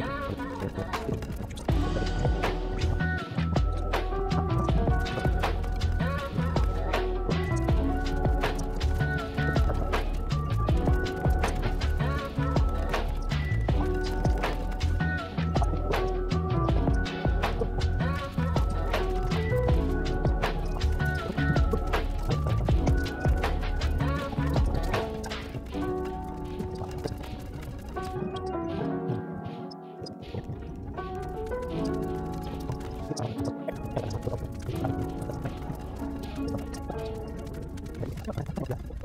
Okay. Okay.